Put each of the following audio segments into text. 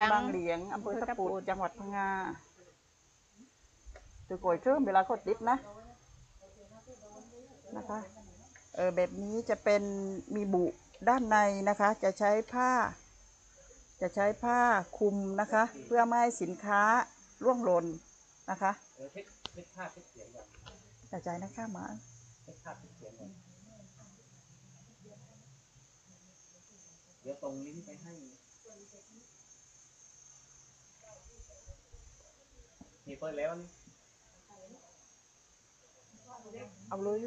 บางเหลียงอำเภอตะปูดจังหวัดพังงาตือโกยเชื่อมเวลาเขาติดนะ นะคะ เออแบบนี้จะเป็นมีบุด้านในนะคะ จะใช้ผ้า จะใช้ผ้าคลุมนะคะ เพื่อไม่ให้สินค้าร่วงหล่นนะคะเดี๋ยวเช็คเช็คภาพเช็คเสียงก่อนแต่ใจนะคะหมาเช็คภาพเช็คเสียงก่อนเดี๋ยวส่งลิงก์ไปให้ นี่เปิดแล้วนี่เอาเลย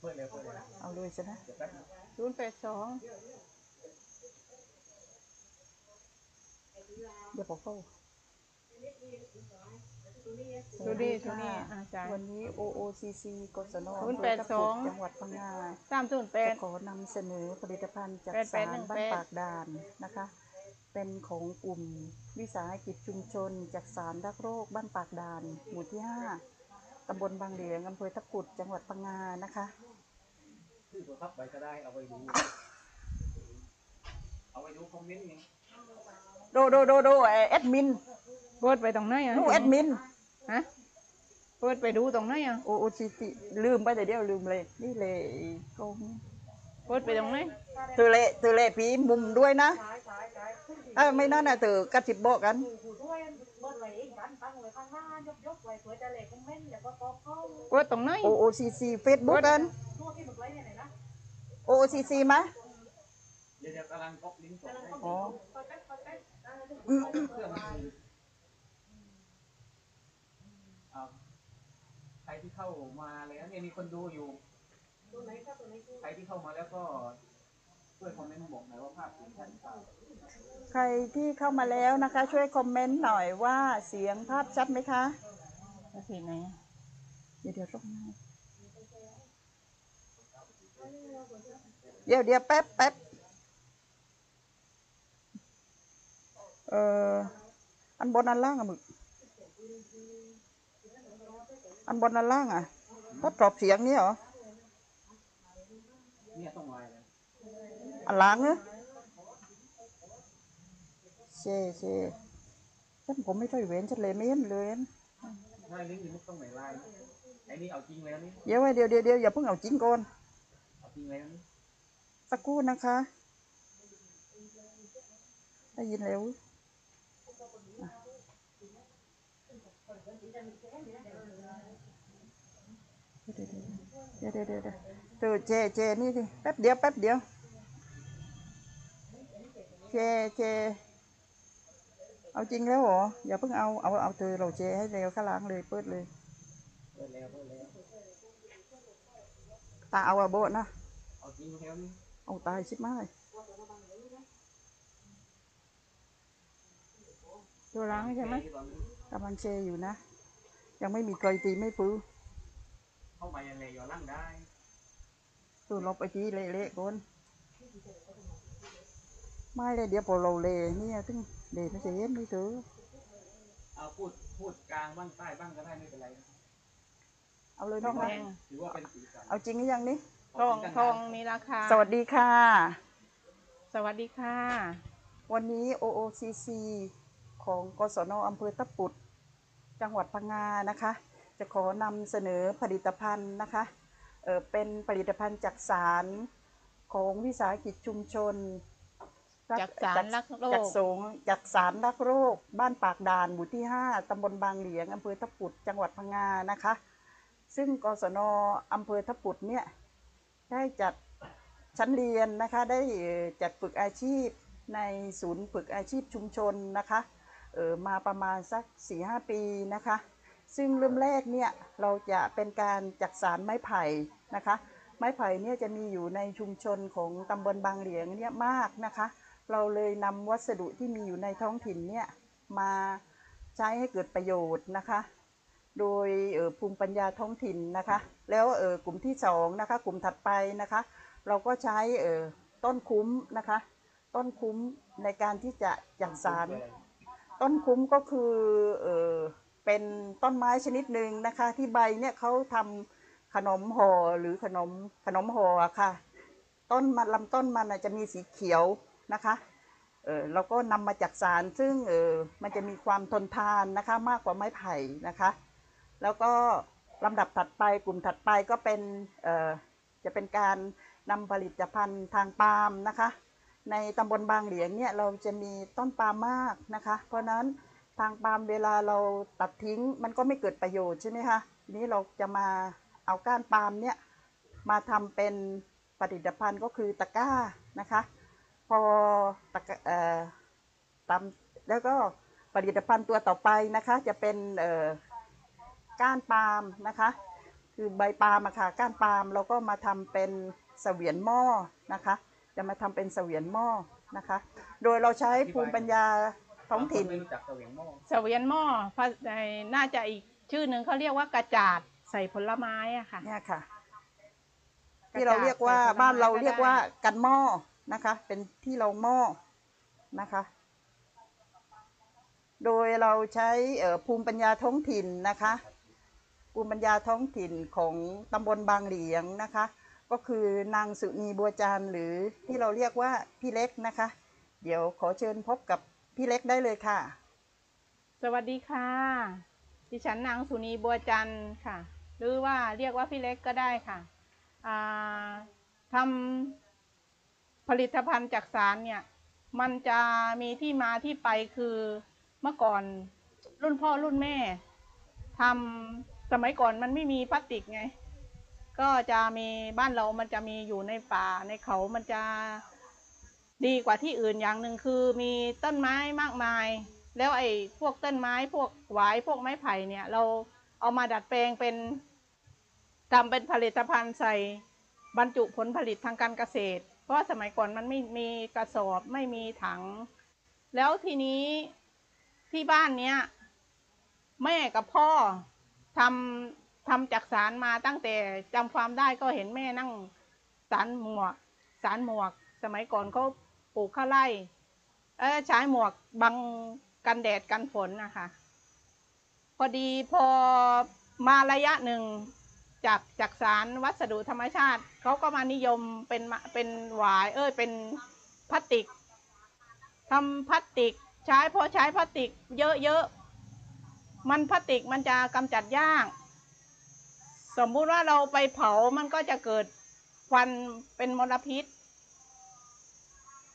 เปิดแล้วเปิดแล้วเอาเลยใช่ไหมเดี๋ยวแป๊บนึงศูนย์แปดสองเดี๋ยวผมเข้าดูดิดูนี่อาจารย์วันนี้ OOCC กศนศูนย์แปดสองจังหวัดพังงาสามศูนย์แปจะดขอนำเสนอผลิตภัณฑ์จากแปดแปสาดรหนึ่งบ้าแปนดปากดานนะคะ เป็นของกลุ่มวิสาหกิจชุมชนจากสารรักโรคบ้านปากดาน หมู่ที่ 5ตำบลบางเหลียงอำเภอตะกุดจังหวัดพังงานะคะชื่อโทรศัพท์ไปก็ได้เอาไปดู เอาไปดูคอมเมนต์ไงโดโดโดโดเอ่อแอดมินเปิดไปตรงไหนอะนูแอดมินฮะเปิดไปดูตรงไหนอะโอโอซีซีลืมไปแต่เดียวลืมเลย นี่เลยกงเปิดไปตรงไหนเธอเละเธอเละผีมุมด้วยนะ เอ้าไม่นั่นน่ะเธอกระสิบบอกกันผู้ด้วยเบิดไว้เองกันตั้งไว้ข้างหน้ายกยกๆไว้เพื่อจะเล็กคอมเมนต์แล้วก็ตอเข้าตรงไหนโอโอซีซีเฟซบุ๊กกันทั่วที่มึงไว้เนี่ยไหนนะโอโอซีซีไหมเดี๋ยวเดี๋ยวกำลังก๊อปลิงก์ส่งให้อ๋อคอยแป๊บคอยแป๊บอ่าเครื่องมือใครที่เข้ามาแล้วเนี่ยมีคนดูอยู่ใครที่เข้ามาแล้วก็ช่วยคอมเมนต์บอกหน่อยว่าภาพเสียงชัดหรือเปล่า ใครที่เข้ามาแล้วนะคะ ช่วยคอมเมนต์หน่อยว่าเสียงภาพชัดไหมคะสีไหนอะเดี๋ยวเดี๋ยวส่งให้เดี๋ยวเดี๋ยวแป๊บแป๊บเอ่ออันบนอันล่างอะมึกอันบนอันล่างอะทดสอบเสียงนี่เหรอเนี่ยต้องมาเลยอันล่างเนอะ เช่เช่ฉันผมไม่ค่อยเว้นฉันเลยไม่เห็นเลยได้ลิงก์อยู่ไม่ต้องไหนไลน์นะไอ้นี่เอาจริงแล้วนี่เดี๋ยวไว้เดี๋ยวเดี๋ยวเดี๋ยวอย่าเพิ่งเอาจริงก่อนเอาจริงแล้วนี่สักครู่นะคะได้ยินแล้วอะเดี๋ยวเดี๋ยวเดี๋ยวเดี๋ยวเดี๋ยวเจเจนี่ดิแป๊บเดียวแป๊บเดียวเจเจ เอาจริงแล้วเหรอ อย่าเพิ่งเอา เอา เอาเธอเราเจให้เร็วข้าล่างเลยเปิดเลยเปิดแล้วเปิดแล้วตาเอาอะโบนะ เอาจริงแล้วนี่เอาตายชิบไม้ตัวล้างใช่ไหมกำลังเชอยู่นะ ยังไม่มีใครตีไม่ฟื้นเข้ามายังไงย้อนหล่างได้ตัวลบไปทีเละๆก่อนไม่เลยเดี๋ยวพอเราเละเนี่ยถึง เละไม่ใช่เย็นไม่ถือเอาพูดพูดกลางบ้างใต้บ้างก็ได้ไม่เป็นไรนะเอาเลยทน้อองงแดนะงถือว่าเป็นสีสันเอาจริงหรือยังนี่ทองทองมีราคา สวัสดีค่ะ สวัสดีค่ะ วันนี้ OOCC ของกศนอำเภอตะปุด จังหวัดพังงานะคะ จะขอนำเสนอผลิตภัณฑ์นะคะเออเป็นผลิตภัณฑ์จากสารของวิสาหกิจชุมชน จากสารรักโลจากกสงจากสารรักโรค บ้านปากด่านหมู่ที่ 5ตำบลบางเหลียงอำเภอทะปุดจังหวัดพังงานะคะ ซึ่งกศนอำเภอทะปุดเนี่ยได้จัดชั้นเรียนนะคะได้เอ่อจัดฝึกอาชีพในศูนย์ฝึกอาชีพชุมชนนะคะเออมาประมาณสัก 4-5 ปีนะคะ ซึ่งเริ่มแรกเนี่ยเราจะเป็นการจักสารไม้ไผ่นะคะ ไม้ไผ่เนี่ยจะมีอยู่ในชุมชนของตำบลบางเหลียงเนี่ยมากนะคะ เราเลยนำวัสดุที่มีอยู่ในท้องถิ่นเนี่ยมาใช้ให้เกิดประโยชน์นะคะ โดยภูมิปัญญาท้องถิ่นนะคะ แล้วกลุ่มที่สองนะคะกลุ่มถัดไปนะคะ เราก็ใช้ต้นคุ้มนะคะ ต้นคุ้มในการที่จะจัดสารต้นคุ้มก็คือเออเป็นต้นไม้ชนิดหนึ่งนะคะ ที่ใบเนี่ยเขาทำขนมห่อหรือขนมขนมห่อค่ะ ต้นมันลำต้นมันจะมีสีเขียว นะคะเออเราก็นำมาจากสารซึ่งเออมันจะมีความทนทานนะคะมากกว่าไม้ไผ่นะคะ แล้วก็ลำดับถัดไปกลุ่มถัดไปก็เป็นเออจะเป็นการนำผลิตภัณฑ์ทางปาล์มนะคะ ในตำบลบางเหลียงเนี่ยเราจะมีต้นปาล์มมากนะคะ เพราะนั้นทางปาล์มเวลาเราตัดทิ้งมันก็ไม่เกิดประโยชน์ใช่ไหมคะทีนี้เราจะมาเอาก้านปาล์มเนี่ยมาทำเป็นผลิตภัณฑ์ก็คือตะกร้านะคะ พอตะกร้าเอ่อตามแล้วก็ผลิตภัณฑ์ตัวต่อไปนะคะ จะเป็นเอ่อก้านปาล์มนะคะ คือใบปาล์มอะค่ะก้านปาล์มเราก็มาทำเป็นเสวียนหม้อนะคะ จะมาทำเป็นเสวียนหม้อนะคะ โดยเราใช้ภูมิปัญญาท้องถิ่นบาคไม่รู้จักเสวียงหม้อเสวียนหม้อภาในน่าจะอีกชื่อหนึ่งเขาเรียกว่ากระจาดใส่ผลไม้อะค่ะเนี่ยค่ะ ที่เราเรียกว่าบ้านเราเรียกว่ากันหม้อ นะคะ เป็นที่เราหม้อนะคะ โดยเราใช้ภูมิปัญญาท้องถิ่นนะคะ ภูมิปัญญาท้องถิ่นของตำบลบางเหลียงนะคะ ก็คือนางสุนีบัวจันหรือที่เราเรียกว่าพี่เล็กนะคะ เดี๋ยวขอเชิญพบกับพี่เล็กได้เลยค่ะ สวัสดีค่ะ ดิฉันนางสุนีบัวจันทร์ค่ะ หรือว่าเรียกว่าพี่เล็กก็ได้ค่ะทำ ผลิตภัณฑ์จากสารเนี่ยมันจะมีที่มาที่ไปคือเมื่อก่อนรุ่นพ่อรุ่นแม่ทำสมัยก่อนมันไม่มีพลาสติกไง ก็จะมีบ้านเรามันจะมีอยู่ในป่าในเขามันจะดีกว่าที่อื่นอย่างหนึ่งคือมีต้นไม้มากมาย แล้วไอ้พวกต้นไม้พวกหวายพวกไม้ไผ่เนี่ย เราเอามาดัดแปลงเป็นทำเป็นผลิตภัณฑ์ใส่บรรจุผลผลิตทางการเกษตร ราะสมัยก่อนมันไม่มีกระสอบไม่มีถัง แล้วทีนี้ที่บ้านเนี้ย แม่กับพ่อทำทำจากสารมาตั้งแต่จำความได้ก็เห็นแม่นั่งสารหมวกสารหมวก สมัยก่อนเขาปลูกข้าวไร่เออใช้หมวกบังกันแดดกันฝนนะคะ พอดีพอมาระยะหนึ่ง จากจากสารวัสดุธรรมชาติเขาก็มานิยมเป็นเป็นหวาย เอ้ยเป็นพลาสติกทำพลาสติกใช้พอใช้พลาสติก เยอะๆมันพลาสติกมันจะกำจัดยากสมมุติว่าเราไปเผามันก็จะเกิดควันเป็นมลพิษ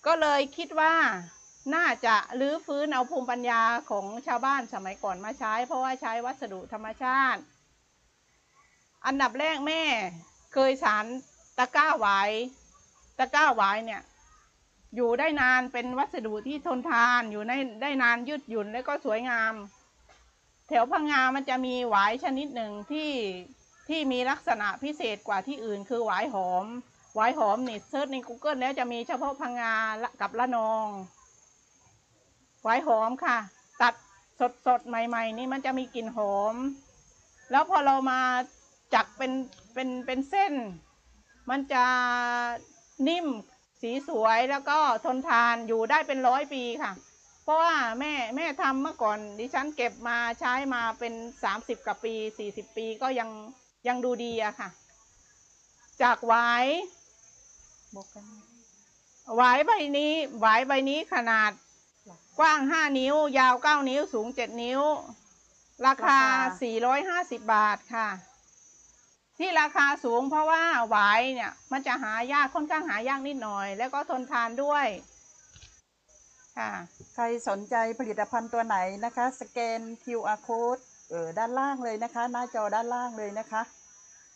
ก็เลยคิดว่าน่าจะรื้อฟื้นเอาภูมิปัญญาของชาวบ้านสมัยก่อนมาใช้ เพราะว่าใช้วัสดุธรรมชาติ อันดับแรกแม่เคยสารตะกร้าหวายตะกร้าหวายเนี่ย อยู่ได้นานเป็นวัสดุที่ทนทานอยู่ในได้นานยืดหยุ่นและก็สวยงาม แถวพังงามันจะมีหวายชนิดหนึ่งที่ที่มีลักษณะพิเศษกว่าที่อื่น คือหวายหอม หวายหอมนี่เซิร์ชใน Google แล้วจะมีเฉพาะพังงากับละนอง หวายหอมค่ะ ตัดสดสดใหม่ ๆ นี่มันจะมีกลิ่นหอม แล้วพอเรามา จักเป็นเป็นเป็นเส้น มันจะนิ่มสีสวยแล้วก็ทนทานอยู่ได้เป็นร้อยปีค่ะ เพราะว่าแม่แม่ทำเมื่อก่อนดิฉันเก็บมาใช้มาเป็นสามสิบกว่าปีสี่สิบปีก็ยังยังดูดีอะค่ะ จากหวายบอกกันหวายใบนี้หวายใบนี้ขนาดกว้างห้านิ้ว ยาวเก้านิ้วสูงเจ็ดนิ้ว ราคาสี่ร้อยห้าสิบบาทค่ะ ที่ราคาสูงเพราะว่าหวายเนี่ยมันจะหายากค่อนข้างหายากนิดหน่อย แล้วก็ทนทานด้วยค่ะ ใครสนใจผลิตภัณฑ์ตัวไหนนะคะ สแกน QR code เออด้านล่างเลยนะคะ หน้าจอด้านล่างเลยนะคะ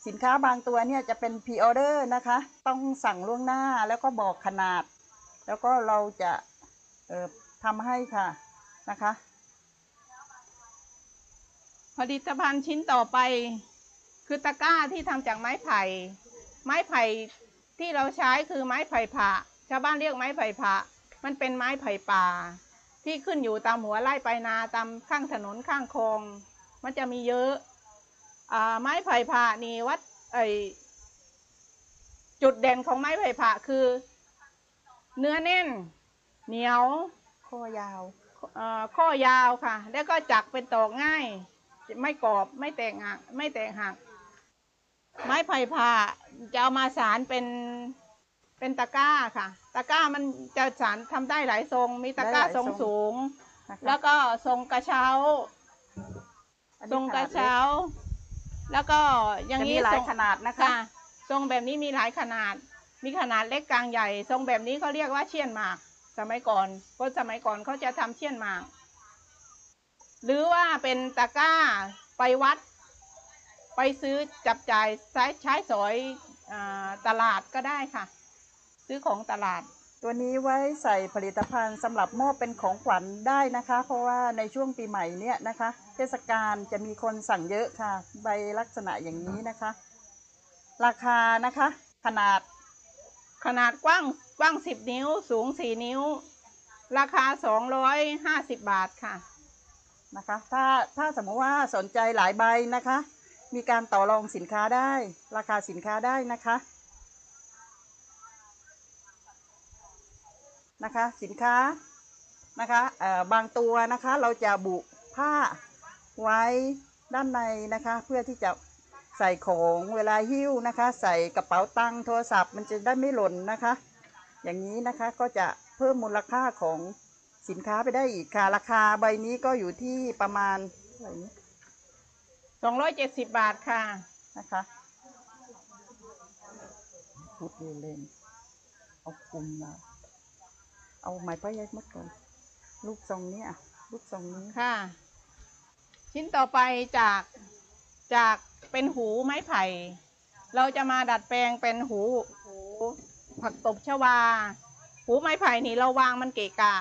สินค้าบางตัวเนี่ยจะเป็น pre order นะคะ ต้องสั่งล่วงหน้าแล้วก็บอกขนาด แล้วก็เราจะเอ่อทำให้ค่ะนะคะ ผลิตภัณฑ์ชิ้นต่อไป คือตะกร้าที่ทำจากไม้ไผ่ ไม้ไผ่ที่เราใช้คือไม้ไผ่ผะชาวบ้านเรียกไม้ไผ่ผะมันเป็นไม้ไผ่ป่า ที่ขึ้นอยู่ตามหัวไร่ไปนาตามข้างถนนข้างคลอง มันจะมีเยอะอ่าไม้ไผ่ผะนี่วัดไอจุดเด่นของไม้ไผ่ผะคือ เนื้อแน่น เหนียวข้อยาวเอ่อข้อยาวค่ะ แล้วก็จักเป็นตอกง่าย ไม่กรอบไม่แตกหักไม่แตกหัก ไม้ไผ่ผ่าจะเอามาสารเป็นเป็นตะกร้าค่ะ ตะกร้ามันจะสารทำได้หลายทรง มีตะกร้าได้หลายทรงทรงสูง นะคะแล้วก็ทรงกระเช้า อันทรนี้งขกนาระดเล็กเช้า แล้วก็อย่างจะมีนี้หลาทยรงขนาดนะคะ ค่ะ ทรงแบบนี้มีหลายขนาด มีขนาดเล็กกลางใหญ่ ทรงแบบนี้เขาเรียกว่าเชี่ยนหมาก สมัยก่อนเพราะสมัยก่อนเขาจะทำเชี่ยนหมาก หรือว่าเป็นตะกร้าไปวัด ไปซื้อจับจ่ายใช้ใช้สอยอาตลาดก็ได้ค่ะ ซื้อของตลาด ตัวนี้ไว้ใส่ผลิตภัณฑ์สำหรับมอบเป็นของขวัญได้นะคะ เพราะว่าในช่วงปีใหม่เนี่ยนะคะ เทศกาลจะมีคนสั่งเยอะค่ะ ใบลักษณะอย่างนี้นะคะ ราคานะคะ ขนาดขนาดกว้างกว้างสิบนิ้วสูงสี่นิ้ว ราคาสองร้อยห้าสิบบาทค่ะนะคะ ถ้าถ้าสมมติว่าสนใจหลายใบนะคะ มีการต่อรองสินค้าได้ ราคาสินค้าได้นะคะนะคะสินค้านะคะเอ่อบางตัวนะคะเราจะบุผ้าไว้ด้านในนะคะเพื่อที่จะใส่ของเวลาหิ้วนะคะ ใส่กระเป๋าตังค์โทรศัพท์มันจะได้ไม่หล่นนะคะ อย่างนี้นะคะก็จะเพิ่มมูลค่าของสินค้าไปได้อีกค่ะราคาใบนี้ก็อยู่ที่ประมาณเท่าไร่นะ สองร้อยเจ็ดสิบบาทค่ะนะคะพูดเล่นๆเอาคุมมาเอาไม้ป้ายยัดมัดก่อนลูกทรงเนี้อะลูกทรงนี้ค่ะ ชิ้นต่อไปจากจากเป็นหูไม้ไผ่ เราจะมาดัดแปลงเป็นหูหูผักตบชวา หูไม้ไผ่นี่เราวางมันเกะกะ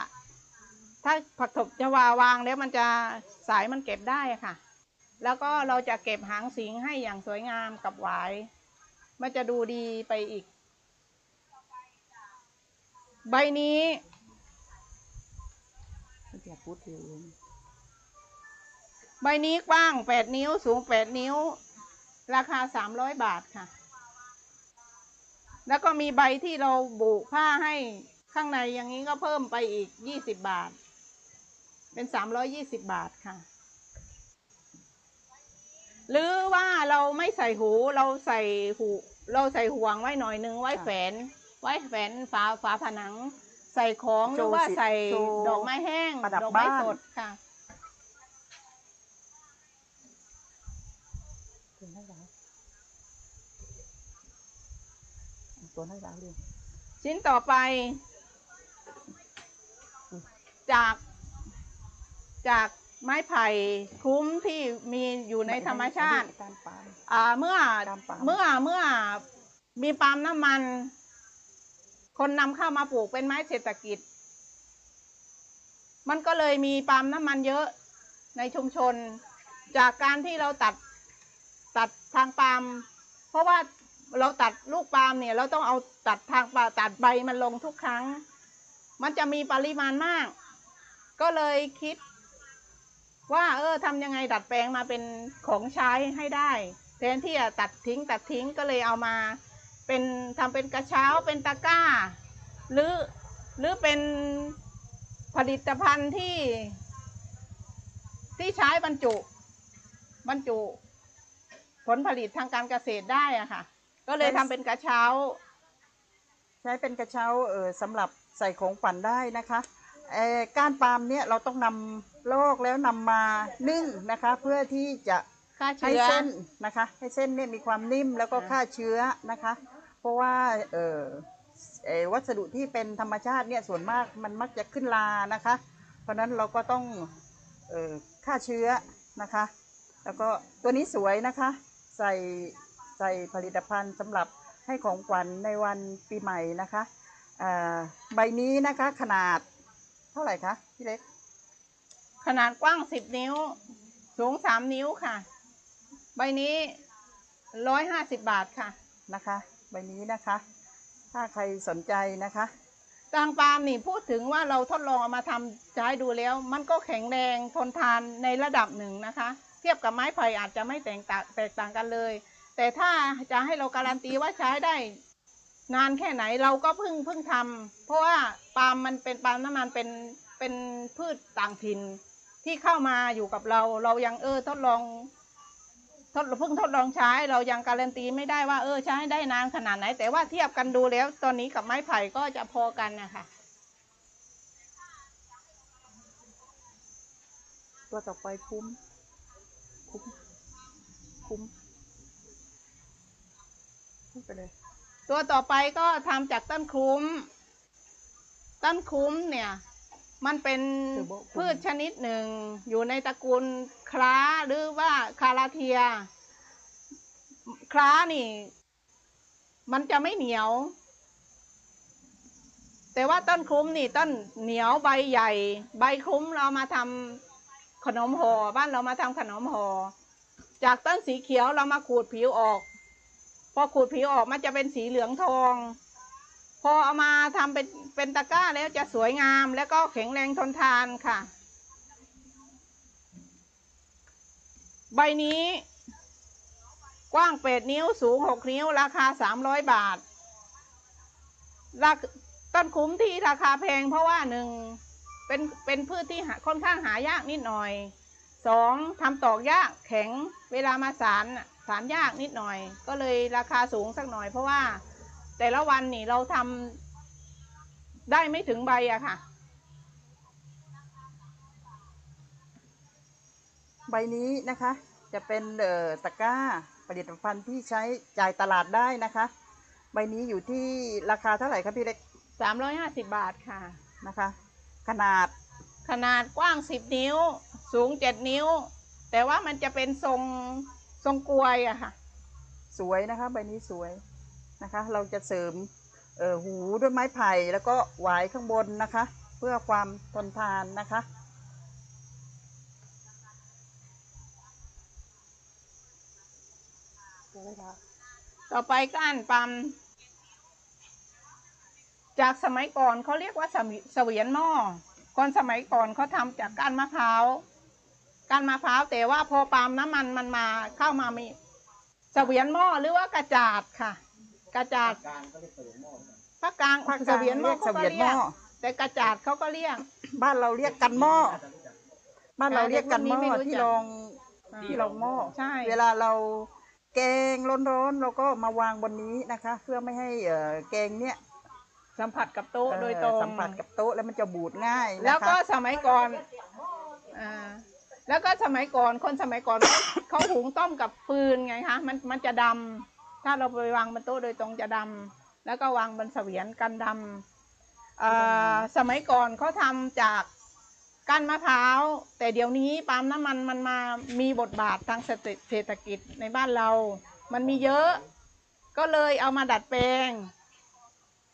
ถ้าผักตบชวาวางแล้วมันจะสายมันเก็บได้อะค่ะ แล้วก็เราจะเก็บหางสิงให้อย่างสวยงามกับหวาย มันจะดูดีไปอีก ใบนี้อย่าพูดเร็วใบนี้กว้าง8นิ้วสูง8นิ้ว ราคา300บาทค่ะ แล้วก็มีใบที่เราบุผ้าให้ข้างในอย่างนี้ก็เพิ่มไปอีก20บาท เป็น320บาทค่ะ หรือว่าเราไม่ใส่หูเราใส่หูเราใส่ห่วงไว้หน่อยนึงไว้แฝน ไว้แฝนฝาฝาผนัง ใส่ของหรือว่าใส่ดอกไม้แห้งดอกไม้สดค่ะตัวน้อยร้าวตัวน้อยร้าวเร็วชิ้นต่อไป จาก จาก ไม้ไผ่คุ้มที่มีอยู่ในธรรมชาติ การปาล์ม อ่าเมื่อตามปาล์ม เมื่อเมื่อมีปาล์มน้ำมัน คนนำเข้ามาปลูกเป็นไม้เศรษฐกิจ มันก็เลยมีปาล์มน้ำมันเยอะในชุมชน จากการที่เราตัดตัดทางปาล์มเพราะว่าเราตัดลูกปาล์มเนี่ย เราต้องเอาตัดทางปาตัดใบมันลงทุกครั้ง มันจะมีปริมาณมาก ก็เลยคิด ว่าเออทำยังไงดัดแปลงมาเป็นของใช้ให้ได้ แทนที่จะตัดทิ้งตัดทิ้งก็เลยเอามา เป็นทำเป็นกระเช้าเป็นตะกร้า หรือหรือเป็นผลิตภัณฑ์ที่ ที่ใช้บรรจุ บรรจุ ผลผลิตทางการเกษตรได้อะค่ะ ก็เลยทำเป็นกระเช้า ใช้เป็นกระเช้าเออสำหรับใส่ของฝันได้นะคะเออก้านปาล์มเนี่ยเราต้องนำ ลอกแล้วนำมานึ่งนะคะ เพื่อที่จะค่าให้เชื้อ เส้นนะคะ ให้เส้นเนี่ยมีความนิ่มแล้วก็ฆ่าเชื้อนะคะ เพราะว่าเออเอ่อวัสดุที่เป็นธรรมชาติเนี่ยส่วนมากมันมักจะขึ้นลานะคะ เพราะฉะนั้นเราก็ต้องเออฆ่าเชื้อนะคะ แล้วก็ตัวนี้สวยนะคะ ใส่ใส่ผลิตภัณฑ์สำหรับให้ของขวัญในวันปีใหม่นะคะอ่าใบนี้นะคะขนาดเท่าไหร่คะพี่เล็ก ขนาดกว้างสิบนิ้ว สูงสามนิ้วค่ะ ใบนี้ร้อยห้าสิบบาทค่ะ นะคะ ใบนี้นะคะ ถ้าใครสนใจนะคะทางปาล์มนี่พูดถึงว่าเราทดลองเอามาทำใช้ดูแล้ว มันก็แข็งแรงทนทานในระดับหนึ่งนะคะ เทียบกับไม้ไผ่อาจจะไม่แตกต่างแตกต่างกันเลย แต่ถ้าจะให้เราการันตีว่าใช้ได้ นานแค่ไหนเราก็เพิ่งเพิ่งทำเพราะว่าปาล์มมันเป็นปาล์มน้ำมันเป็นเป็นพืชต่างถิ่น ที่เข้ามาอยู่กับเรา เรายังเออทดลองทดเพิ่งทดลองใช้เรายังการันตีไม่ได้ว่าเออใช้ได้นานขนาดไหน แต่ว่าเทียบกันดูแล้ว ตอนนี้กับไม้ไผ่ก็จะพอกันนะคะตัวต่อไปคุ้ม คุ้ม คุ้มไปเลย ตัวต่อไปก็ทำจากต้นคุ้ม ต้นคุ้มเนี่ย มันเป็นเทอร์โบคุ้มพืชชนิดหนึ่ง อยู่ในตระกูลคล้าหรือว่าคาราเทีย คล้านี่ มันจะไม่เหนียว แต่ว่าต้นคุ้มนี่ต้นเหนียวใบใหญ่ ใบคุ้มเรามาทำขนมห่อบ้านเรามาทำขนมห่อจากต้นสีเขียวเรามาขูดผิวออก พอขูดผิวออกมันจะเป็นสีเหลืองทอง พอเอามาทำเป็นเป็นตะกร้าแล้วจะสวยงามแล้วก็แข็งแรงทนทานค่ะ ใบนี้กว้างเปดนิ้วสูงหกนิ้ว ราคาสามร้อยบาทราต้นคุ้มที่ราคาแพงเพราะว่าหนึ่งเป็นเป็นพืชที่ค่อนข้างหายากนิดหน่อยสองทำตอกยากแข็งเวลามาสารน่ะสารยากนิดหน่อย ก็เลยราคาสูงสักหน่อยเพราะว่า แต่ละวันนี่เราทำได้ไม่ถึงใบอะค่ะ ใบนี้นะคะ จะเป็นเอ่อตะกร้าผลิตภัณฑ์ที่ใช้จ่ายตลาดได้นะคะ ใบนี้อยู่ที่ราคาเท่าไหร่ครับพี่เล็กสามร้อยห้าสิบบาทค่ะนะคะ ขนาดขนาดกว้างสิบนิ้ว สูงเจ็ดนิ้ว แต่ว่ามันจะเป็นทรงทรงกลวยอะค่ะ สวยนะคะ ใบนี้สวย นะคะ เราจะเสริมหูด้วยไม้ไผ่แล้วก็หวายข้างบนนะคะ เพื่อความทนทานนะคะต่อไปก้านปั๊มจากสมัยก่อนเขาเรียกว่าเสมีเวียนหม้อคนสมัยก่อนเขาทำจากก้านมะพร้าวก้านมะพร้าวแต่ว่าพอปั๊มน้ำมันมันมาเข้ามามีเสวียนหม้อหรือว่ากระจาดค่ะ กระจาดกลางก็เรียกเสวียนหม้อเหมือนกันภาคกลางภาคกเสลางวียนหม้อเรียกเขาก็เสวียนหเรีม้ยอกแต่กระจาดเขาก็เรียก บ้านเราเรียกกันหม้อน่าจะรู้จักบ้านเราเรียกกันหม้อเด็กรุ่นนี้ไม่รู้จักที่รองที่รองหม้อใช่ เวลาเราแกงร้อนๆเราก็มาวางบนนี้นะคะ เพื่อไม่ให้เอ่อแกงเนี่ยสัมผัสกับโต๊ะเอ่อโดยตรงสัมผัสกับโต๊ะแล้วมันจะบูดง่ายนะคะแล้วก็สมัยก่อนอ่าแล้วก็สมัยก่อนคนสมัยก่อน เขาหุงต้มกับฟืนไงคะ มันมันจะดำ ถ้าเราไปวางบนโต๊ะโดยตรงจะดำแล้วก็วางบนเสวียนกันดำอ่าสมัยก่อนเขาทำจากก้านมะพร้าว แต่เดี๋ยวนี้ปาล์มน้ำมันมันมามีบทบาททางเศรษฐเศรษฐกิจในบ้านเรา มันมีเยอะ ก็เลยเอามาดัดแปลง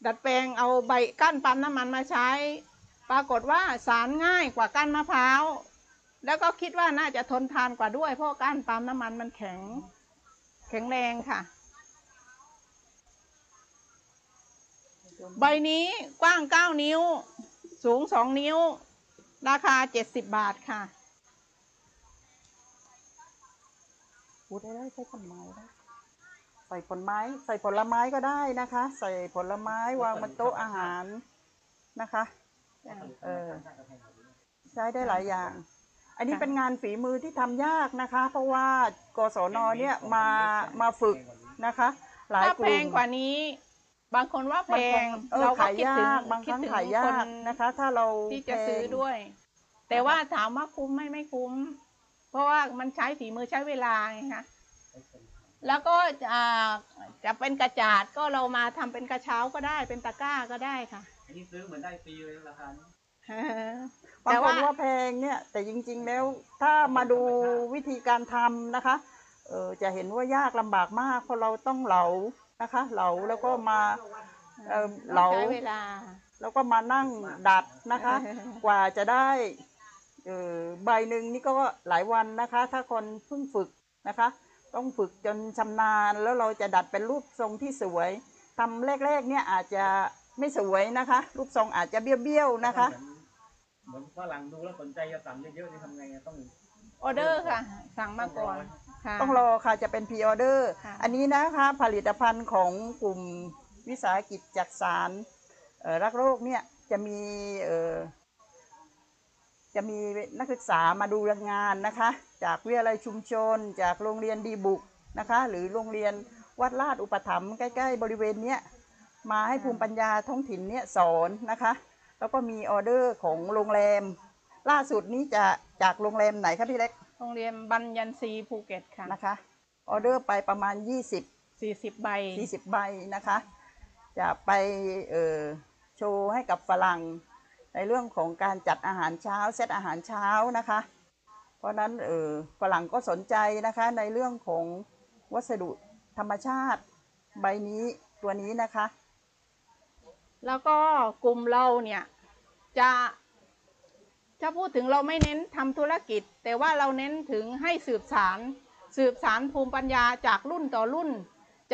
ดัดแปลงเอาใบก้านปั๊มน้ำมันมาใช้ ปรากฏว่าสารง่ายกว่าก้านมะพร้าว แล้วก็คิดว่าน่าจะทนทานกว่าด้วย เพราะก้านปั๊มน้ำมันมันแข็ง แข็งแรงค่ะ ใบนี้กว้าง 9 นิ้ว สูง 2 นิ้ว ราคา 70 บาทค่ะพูดได้ได้ใช้ผลไม้ได้ใส่ผลไม้ ใส่ผลไม้ก็ได้นะคะ ใส่ผลไม้วางบนโต๊ะอาหารนะคะ เออใช้ได้หลายอย่าง อันนี้ค่ะเป็นงานฝีมือที่ทำยากนะคะ เพราะว่ากศนเนี่ยมามาฝึกนะคะ หลายถ้ากแพลุ่งมกว่านี้ บางคนว่าแพบางคนงเออเราก็ขายคิดถึงยากบางคคิดรั้งถึงขายคยากนนะคะ ถ้าเราที่จะแพงซื้อด้วย แต่ว่าถามว่าคุ้มไหมไม่คุ้ม เพราะว่ามันใช้ฝีมือใช้เวลาไงคะแล้วก็อ่าจะเป็นกระจาดก็เรามาทำเป็นกระเช้าก็ได้เป็นตะกร้าก็ได้ค่ะอันนี้ซื้อเหมือนได้ฟรีเลยราคานี้บางแต่คนว่าว่าแพงเนี่ยแต่จริง ๆ แล้วถ้ามาดูวิธีการทำนะคะเออจะเห็นว่ายากลำบากมากเพราะเราต้องเหลา นะคะ เหลาแล้วก็มาเออเหลา ใช้เวลา แล้วก็มานั่งดัดนะคะ กว่าจะได้เออใบหนึ่งนี่ก็หลายวันนะคะ ถ้าคนเพิ่งฝึกนะคะ ต้องฝึกจนชำนาญแล้วเราจะดัดเป็นรูปทรงที่สวยทำแรกๆเนี่ยอาจจะไม่สวยนะคะ รูปทรงอาจจะเบี้ยวๆนะคะเหมือนฝรั่งดูแล้วสนใจจะสั่งเยอะๆนี่ทำไงอะต้อง ออเดอร์ค่ะ สั่งมาก่อน ค่ะต้องรอค่ะจะเป็นพ r ออเดอร์ ค่ะ อันนี้นะคะผลิตภัณฑ์ของกลุ่มวิสาหกิจจักสานเอ่อรักษ์โลกเนี่ยจะมีเอ่อจะมีนักศึกษามาดูงานนะคะ จากวิทยาลัยชุมชน จากโรงเรียนดีบุกนะคะ หรือโรงเรียนวัดลาดอุปถัมภ์ใกล้ ๆ บริเวณเนี้ยมาให้ภูมิปัญญาท้องถิ่นเนี่ยสอนนะคะ แล้วก็มีออเดอร์ของโรงแรม ล่าสุดนี้จะจากโรงแรมไหนครับพี่เล็ก โรงแรมบันยันทรีภูเก็ตค่ะนะคะ ออเดอร์ไปประมาณ 20สี่สิบใบ 40 ใบนะคะ จะไปเอ่อโชว์ให้กับฝรั่งในเรื่องของการจัดอาหารเช้าเซตอาหารเช้านะคะ เพราะฉะนั้นเออฝรั่งก็สนใจนะคะในเรื่องของวัสดุธรรมชาติใบนี้ตัวนี้นะคะ แล้วก็กลุ่มเราเนี่ยจะ ถ้าพูดถึงเราไม่เน้นทำธุรกิจ แต่ว่าเราเน้นถึงให้สืบสาร สืบสารภูมิปัญญาจากรุ่นต่อรุ่น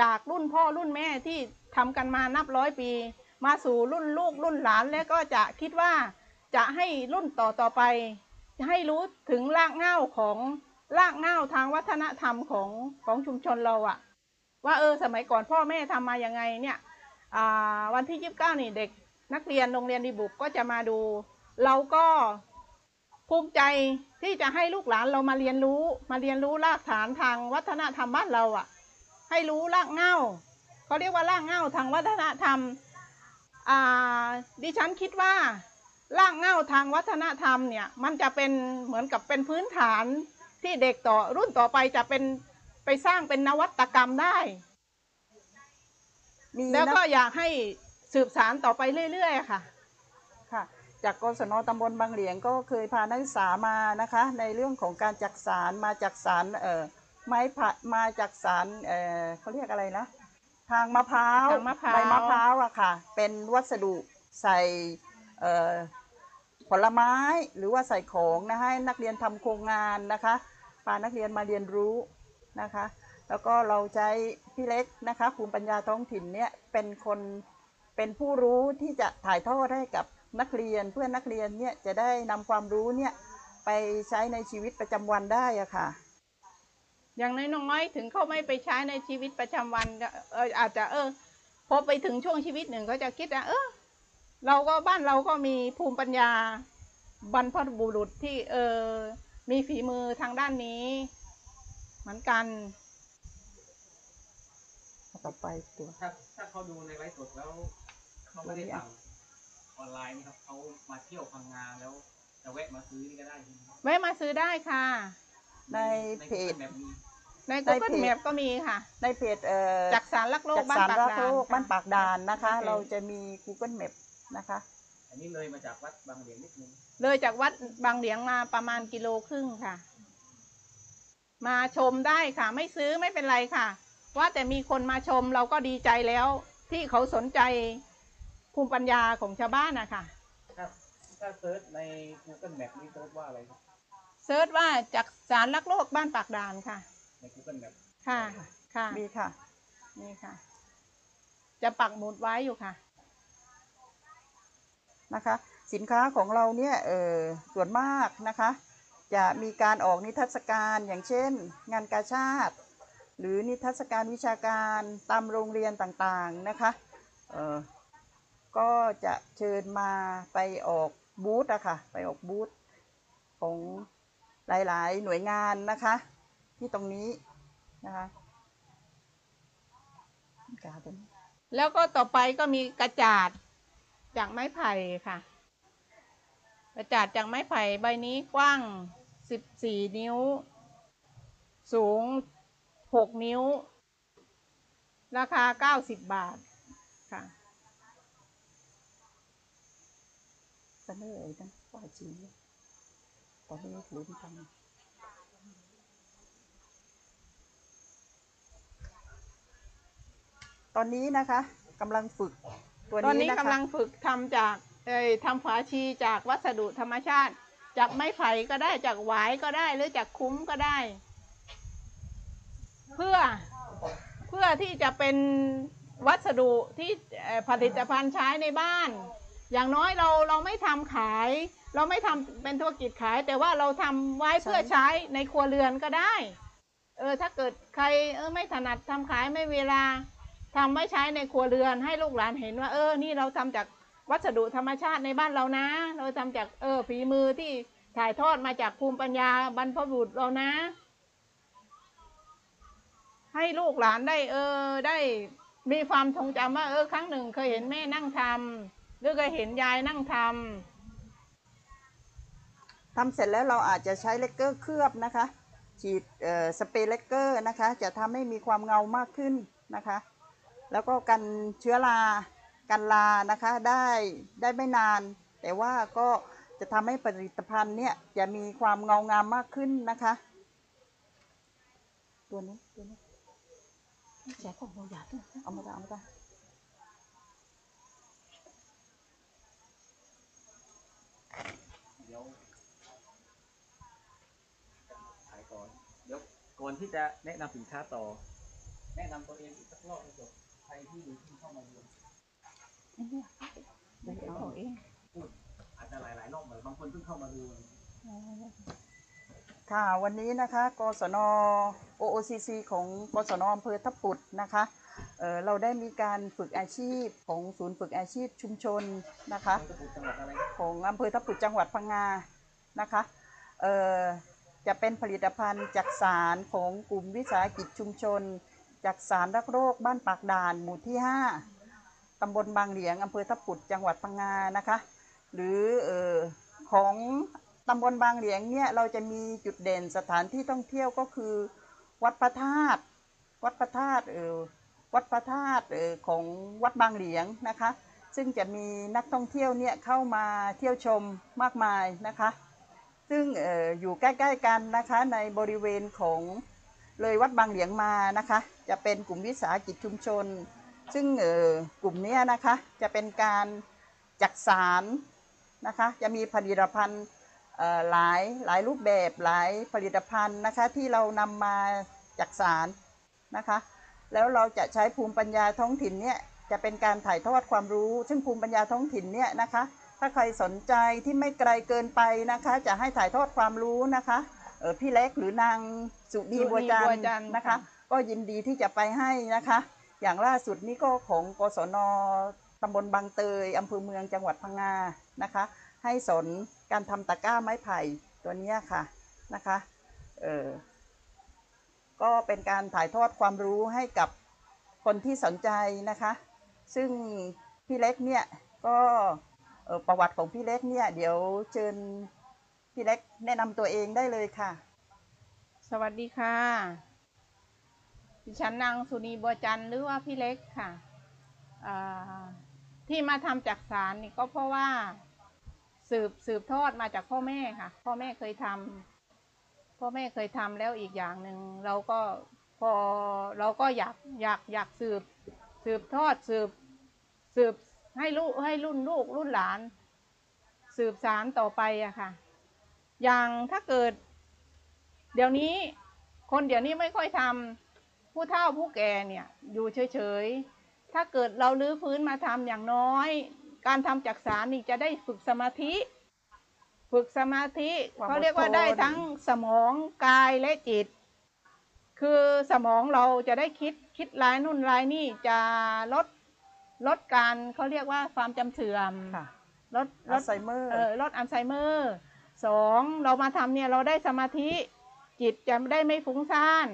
จากรุ่นพ่อรุ่นแม่ที่ทำกันมานับร้อยปี มาสู่รุ่นลูกรุ่นหลานแล้วก็จะคิดว่าจะให้รุ่นต่อต่อไป ให้รู้ถึงรากเหง้าของรากเหง้าทางวัฒนธรรมของของชุมชนเราอะว่าเออสมัยก่อนพ่อแม่ทำมายังไงเนี่ยวันที่29นี่เด็กนักเรียนโรงเรียนดีบุกก็จะมาดู เราก็ ภูมิใจที่จะให้ลูกหลานเรามาเรียนรู้มาเรียนรู้รากฐานทางวัฒนธรรมบ้านเราอะ่ะ ให้รู้รากเหง้าเขาเรียกว่ารากเหง้าทางวัฒนธรรมอ่าดิฉันคิดว่ารากเหง้าทางวัฒนธรรมเนี่ยมันจะเป็นเหมือนกับเป็นพื้นฐานที่เด็กต่อรุ่นต่อไปจะเป็นไปสร้างเป็นนวัตกรรมได้มีแล้วนัก็อยากให้สืบสารต่อไปเรื่อยๆค่ะค่ะ จากกศนตำบลบางเหลียงก็เคยพานักศึกษามานะคะ ในเรื่องของการจักสารมาจากสารเอ่อไม้ผะมาจากสารเอ่อเขาเรียกอะไรนะ ทางมะพร้าวทางมะพร้าว ใบมะพร้าวอะค่ะ เป็นวัสดุใส่เอ่อผลไม้หรือว่าใส่ของนะให้นักเรียนทำโครงงานนะคะพานักเรียนมาเรียนรู้นะคะ แล้วก็เราใช้พี่เล็กนะคะภูมิปัญญาท้องถิ่นเนี่ยเป็นคนเป็นผู้รู้ที่จะถ่ายทอดให้กับ นักเรียนเพื่อนนักเรียนเนี่ยจะได้นำความรู้เนี่ยไปใช้ในชีวิตประจำวันได้อะค่ะ อย่างน้อยๆถึงเขาไม่ไปใช้ในชีวิตประจำวันก็เอออาจจะเออพอไปถึงช่วงชีวิตหนึ่งเขาจะคิดว่าเออเราก็บ้านเราก็มีภูมิปัญญาบรรพบุรุษที่เออมีฝีมือทางด้านนี้ เหมือนกันต่อไปตัวถ้าถ้าเขาดูในไลฟ์สดแล้วเขาไม่ได้สั่ง ออนไลน์นี่ครับเขามาเที่ยวพังงาแล้วจะแวะมาซื้อนี่ก็ได้ใช่ไหมครับแวะมาซื้อได้ค่ะ ในเพจ แบบมีใน ใน Google เพจ Map ก็มีค่ะ ในเพจเอ่อจากสารลักโลกจากบ้านสารปากรักดานโลกค่ะบ้านปากดานนะคะโอเคเราจะมี Google Map นะคะ อันนี้เลยมาจากวัดบางเหลียงนิดนึงเลยจากวัดบางเหลียงมาประมาณกิโลครึ่งค่ะ มาชมได้ค่ะ ไม่ซื้อไม่เป็นไรค่ะ ว่าแต่มีคนมาชมเราก็ดีใจแล้ว ที่เขาสนใจ ภูมิปัญญาของชาวบ้านนะคะถ้าถ้า search ใน Google Map นี่ search ว่าอะไรครับ search ว่าจักสานรักษ์โลกบ้านปากดานค่ะ ใน Google Map ค่ะ ค่ะ มีค่ะ นี่ค่ะ จะปักหมุดไว้อยู่ค่ะ นะคะ สินค้าของเราเนี่ยเออส่วนมากนะคะ จะมีการออกนิทรรศการอย่างเช่น งานกาชาติ หรือนิทรรศการวิชาการตามโรงเรียนต่างๆนะคะเออ ก็จะเชิญมาไปออกบูธอะค่ะ ไปออกบูธของหลาย ๆ หน่วยงานนะคะ ที่ตรงนี้นะคะแล้วก็ต่อไปก็มีกระจาดจากไม้ไผ่ค่ะ กระจาดจากไม้ไผ่ใบนี้กว้าง 14 นิ้ว สูง 6 นิ้ว ราคา 90 บาทค่ะ เสนอนะว่าจริงตอนนี้ลืมทำตอนนี้นะคะกำลังฝึก ตัวตอนนี้นี้นะกำลัคะงฝึกทำจากเอ่ยทำฝาชีจากวัสดุธรรมชาติ จากไม้ไผ่ก็ได้จากหวายก็ได้หรือจากคุ้มก็ได้ เพื่อเพื่อที่จะเป็นวัสดุที่เอ่อผลิตภัณฑ์ใช้ในบ้าน อย่างน้อยเราเราไม่ทำขาย เราไม่ทำเป็นธุรกิจขาย แต่ว่าเราทำไว้เพื่อใช้ในครัวเรือนก็ได้ เออถ้าเกิดใครเออไม่ถนัดทำขายไม่เวลาทำไว้ใช้ในครัวเรือนให้ลูกหลานเห็นว่า เออนี่เราทำจากวัสดุธรรมชาติในบ้านเรานะ เราทำจากเออฝีมือที่ถ่ายทอดมาจากภูมิปัญญาบรรพบุรุษเรานะ ให้ลูกหลานได้เออได้มีความทรงจำว่าเออครั้งหนึ่งเคยเห็นแม่นั่งทำ หรือเคยเห็นยายนั่งทำทำเสร็จแล้วเราอาจจะใช้เลกเกอร์เคลือบนะคะ ฉีดเอ่อสเปรย์เลกเกอร์นะคะ จะทำให้มีความเงามากขึ้นนะคะ แล้วก็กันเชื้อรากันลานะคะได้ได้ไม่นาน แต่ว่าก็จะทำให้ผลิตภัณฑ์เนี่ยจะมีความเงางามมากขึ้นนะคะ ตัวนี้ตัวนี้แจกของเราอยากด้วย เอามาได้เอามาได้ เดี๋ยวขายก่อน เดี๋ยว ก่อนที่จะแนะนำสินค้าต่อ แนะนำตัวเองอีกสักรอบให้จบใครที่ดูที่เข้ามาดูเดี๋ยวเอาเองพูดอาจจะหลายๆรอบเหมือนบางคนเพิ่งเข้ามาดู ค่ะวันนี้นะคะกศน OOCC ของกศนอำเภอทับปุดนะคะเอ่อเราได้มีการฝึกอาชีพของศูนย์ฝึกอาชีพชุมชนนะคะมันจะพูดจังหวัดอะไร ของอำเภอทับปุดจังหวัดพังงานะคะเอ่อ จะเป็นผลิตภัณฑ์จากสารของกลุ่มวิสาหกิจชุมชนจากสารรักโรคบ้านปากด่านหมู่ที่ 5 ตำบลบางเหลียงอำเภอทับปุดจังหวัดพังงานะคะ หรือออของตำบลบางเหลียงเนี่ยเราจะมีจุดเด่นสถานที่ท่องเที่ยวก็คือ วัดพระธาตุวัดพระธาตุเออวัดพระธาตุเออของวัดบางเหลียงนะคะ ซึ่งจะมีนักท่องเที่ยวเนี่ยเข้ามาเที่ยวชมมากมายนะคะ ซึ่งอออยู่ใกล้ๆกันนะคะในบริเวณของเลยวัดบางเหลียงมานะคะ จะเป็นกลุ่มวิสาหกิจชุมชน ซึ่งกลุ่มนี้นะคะจะเป็นการจักสารนะคะ จะมีผลิตภัณฑ์หลายหลายรูปแบบหลายผลิตภัณฑ์นะคะที่เรานำมาจักสารนะคะ แล้วเราจะใช้ภูมิปัญญาท้องถิ่นเนี่ยจะเป็นการถ่ายทอดความรู้ ซึ่งภูมิปัญญาท้องถิ่นเนี่ยนะคะ ถ้าใครสนใจที่ไม่ไกลเกินไปนะคะ จะให้ถ่ายทอดความรู้นะคะเออพี่เล็กหรือนางสุดีสุดีบัวจันบัวทร์จันทร์นะคะค่ะก็ยินดีที่จะไปให้นะคะ อย่างล่าสุดนี้ก็ของกศนตำบลบางเตยอำเภอเมืองจังหวัดพังงานะคะ ให้สนการทำตะกร้าไม้ไผ่ตัวเนี้ยค่ะนะคะเออก็เป็นการถ่ายทอดความรู้ให้กับคนที่สนใจนะคะ ซึ่งพี่เล็กเนี่ยก็เอ่อ ประวัติของพี่เล็กเนี่ย เดี๋ยวเชิญพี่เล็กแนะนำตัวเองได้เลยค่ะ สวัสดีค่ะ ดิฉันนางสุนีบัวจันทร์หรือว่าพี่เล็กค่ะที่มาทำจากสารนี่ก็เพราะว่าสืบสืบทอดมาจากพ่อแม่ค่ะ พ่อแม่เคยทำพ่อแม่เคยทำแล้วอีกอย่างหนึ่งเราก็พอเราก็อยากอยากอยากสืบสืบทอดสืบสืบ ให้ลูกให้รุ่นลูกรุ่นหลาน สืบสารต่อไปอะค่ะ อย่างถ้าเกิด เดี๋ยวนี้คนเดี๋ยวนี้ไม่ค่อยทำผู้เฒ่าผู้แก่เนี่ย อยู่เฉยๆ ถ้าเกิดเราลื้อพื้นมาทำอย่างน้อย การทำจักสานนี่จะได้ฝึกสมาธิ ฝึกสมาธิความเขาเรียกว่าอดทนได้ทั้งสมองกายและจิตคือสมองเราจะได้คิดคิดลายนู่นลายนี่จะลด ลดการเขาเรียกว่าความจำเสื่อม ค่ะลดลอัลดไซเมอร์ เออลดอัลไซเมอร์สองเรามาทำเนี่ยเราได้สมาธิจิตจะได้ไม่ฟุ้งซ่าน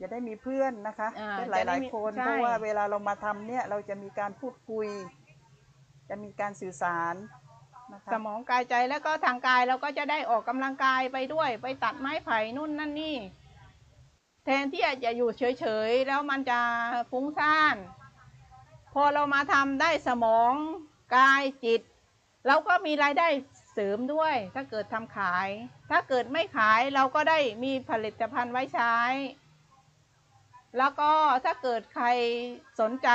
จะได้มีเพื่อนนะคะอ่าเป็นหจะได้ลาย มีๆ คน ใช่ เพราะว่าเวลาเรามาทำเนี่ยเราจะมีการพูดคุย จะมีการสื่อสารนะคะสมองกายใจแล้วก็ทางกายเราก็จะได้ออกกำลังกายไปด้วย ไปตัดไม้ไผ่นู่นนั่นนี่ แทนที่จะอยู่เฉยๆ แล้วมันจะฟุ้งซ่านพ อเรามาทำได้สมองกายจิต เราก็มีรายได้เสริมด้วย ถ้าเกิดทำขาย ถ้าเกิดไม่ขายเราก็ได้มีผลิตภัณฑ์ไว้ใช้ แล้วก็ถ้าเกิดใครสนใจ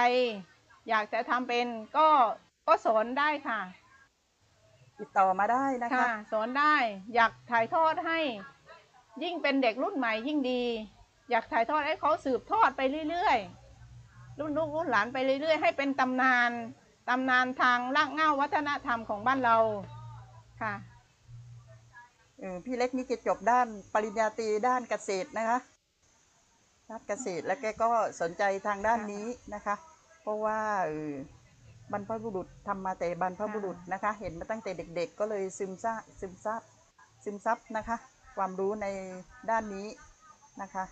อยากจะทำเป็นก็ก็สอนได้ค่ะ ติดต่อมาได้นะคะค่ะสอนได้อยากถ่ายทอดให้ ยิ่งเป็นเด็กรุ่นใหม่ยิ่งดี อยากถ่ายทอดให้เขาสืบทอดไปเรื่อยๆ รุ่นลูกรุ่นหลานไปเรื่อยๆ ให้เป็นตำนานตำนานทางรากเหง้าวัฒนธรรมของบ้านเราค่ะเออพี่เล็กนี่จะจบด้านปริญญาตรีด้านเกษตรนะคะด้านเกษตรแล้วแกก็สนใจทางด้านนี้นะคะ เพราะว่าเออบรรพบุรุษทำมาแต่บรรพบุรุษนะคะ เห็นมาตั้งแต่เด็ก ๆ ก็เลยซึมซาบซึมซาบซึมซับนะคะ ความรู้ในด้านนี้นะคะ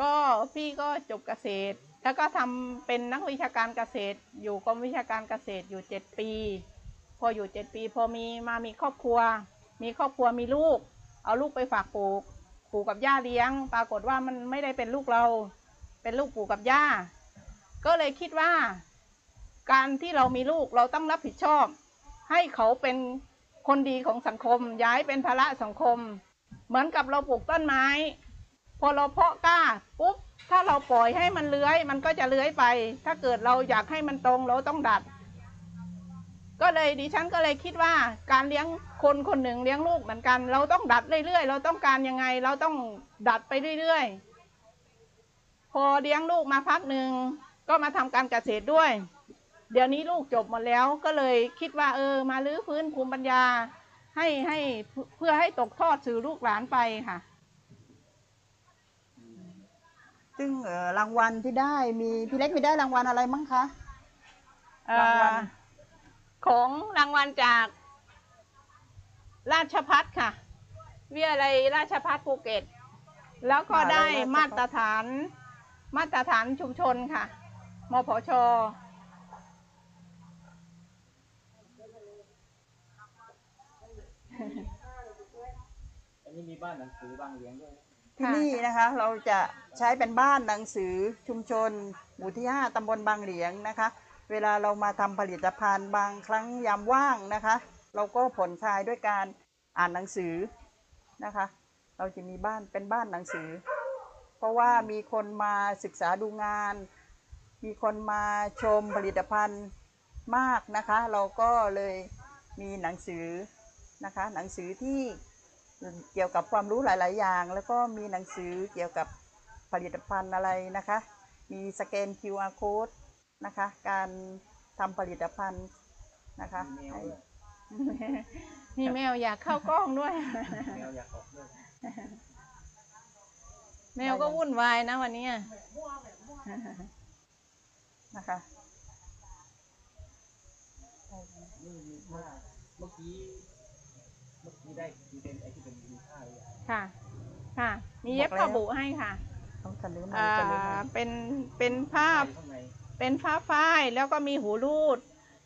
ก็พี่ก็จบเกษตร แล้วก็ทำเป็นนักวิชาการเกษตร อยู่กรมวิชาการเกษตรอยู่เจ็ดปี พออยู่เจ็ดปี พอมีมามีครอบครัว มีครอบครัวมีลูก เอาลูกไปฝากปู่ปู่กับย่าเลี้ยง ปรากฏว่ามันไม่ได้เป็นลูกเรา เป็นลูกปู่กับย่า ก็เลยคิดว่า การที่เรามีลูกเราต้องรับผิดชอบ ให้เขาเป็นคนดีของสังคม ย้ายเป็นภาระสังคม เหมือนกับเราปลูกต้นไม้ พอเราเพาะกล้าปุ๊บถ้าเราปล่อยให้มันเลื้อย มันก็จะเลื้อยไป ถ้าเกิดเราอยากให้มันตรงเราต้องดัด ก็เลยดิฉันก็เลยคิดว่าการเลี้ยงคนคนหนึ่งเลี้ยงลูกเหมือนกัน เราต้องดัดเรื่อยๆ เราต้องการยังไง เราต้องดัดไปเรื่อยๆ พอเลี้ยงลูกมาพักหนึ่งก็มาทำการเกษตรด้วย เดี๋ยวนี้ลูกจบหมดแล้วก็เลยคิดว่าเออ มาลื้อฟื้นภูมิปัญญา ให้ให้เพื่อให้ตกทอดสู่ลูกหลานไปค่ะ ซึ่งเอ่อรางวัลที่ได้มีพี่เล็กมีได้รางวัลอะไรมั้งคะเอ่อรางวัลของรางวัลจากราชพัฒค่ะวิทยาลัยราชพัฒภูเก็ต แล้วก็ได้มาตรฐานมาตรฐานชุมชนค่ะมพชอันนี้มีบ้านหนังสือบางเหลียงด้วย ที่นี่นะคะเราจะใช้เป็นบ้านหนังสือชุมชน หมู่ที่ 5ตำบลบางเหลียงนะคะ เวลาเรามาทำผลิตภัณฑ์บางครั้งยามว่างนะคะ เราก็ผ่อนคลายด้วยการอ่านหนังสือนะคะ เราจะมีบ้านเป็นบ้านหนังสือ เพราะว่ามีคนมาศึกษาดูงาน มีคนมาชมผลิตภัณฑ์มากนะคะ เราก็เลยมีหนังสือนะคะ หนังสือที่ เกี่ยวกับความรู้หลาย ๆ อย่าง แล้วก็มีหนังสือเกี่ยวกับผลิตภัณฑ์อะไรนะคะ มีสแกน QR code นะคะ การทำผลิตภัณฑ์นะคะมีแมวให้ด้วยมีแมวอยากเข้ากล้องด้วย แมวอยากออกด้วย แมวก็วุ่นวายนะวันเนี้ยนะคะนี่มีค่าเมื่อกี้เมื่อกี้ได้ดีเป็นไอ้ที่เป็นมี ค่าหรือยังค่ะ ค่ะ มีเย็บผ้าบุให้ค่ะต้องทะลุมาอ่าทะลุมาเป็นเป็นผ้าข้างในเป็นผ้าฝ้ายแล้วก็มีหูรูด